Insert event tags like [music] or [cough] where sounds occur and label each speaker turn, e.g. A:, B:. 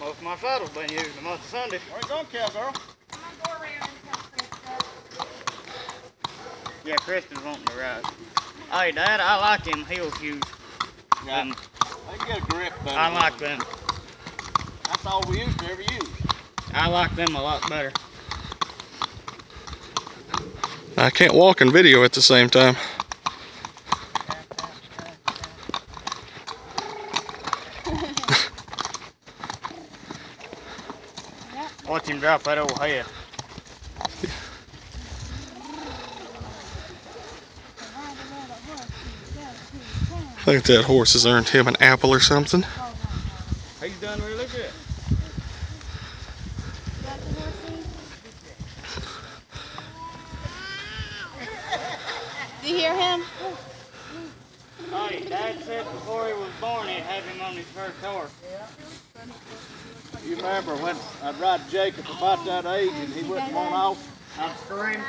A: Most of my saddle's been used the month of Sunday.
B: Where you going, cowgirl?
C: I'm gonna go around and tell Krista.
A: Yeah, Kristen's wanting to ride. Hey, Dad, I like them heel shoes.
B: Yeah.
A: Um,
B: I can get a grip better.
A: I like them.
B: That's all we used to ever use.
A: I like them a lot better.
D: I can't walk and video at the same time. [laughs]
A: Watch him drop that old head.
D: I think that horse has earned him an apple or something.
A: He's done really good.
C: Do you hear him?
A: Hey, Dad said before he was born he'd have him on his first horse.
B: You remember when I'd ride Jacob about that age and he wouldn't want off?
A: I'd scream.